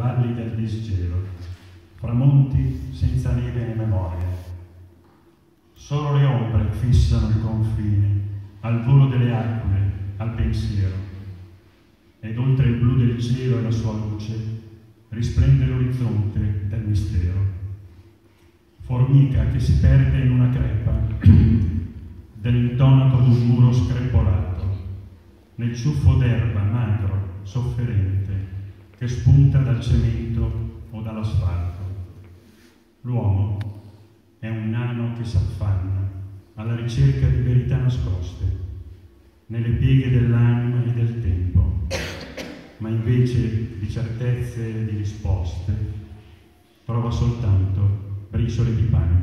valli del disgelo, fra monti senza neve né memoria. Solo le ombre fissano il confine, al volo delle acque, al pensiero. Ed oltre il blu del cielo e la sua luce, risplende l'orizzonte del mistero. Formica che si perde in una crepa, dell'intonaco d'un muro screpolato, nel ciuffo d'erba magro, sofferente, che spunta dal cemento o dall'asfalto. L'uomo è un nano che s'affanna alla ricerca di verità nascoste, nelle pieghe dell'anima e del tempo, ma invece di certezze e di risposte trova soltanto briciole di pane.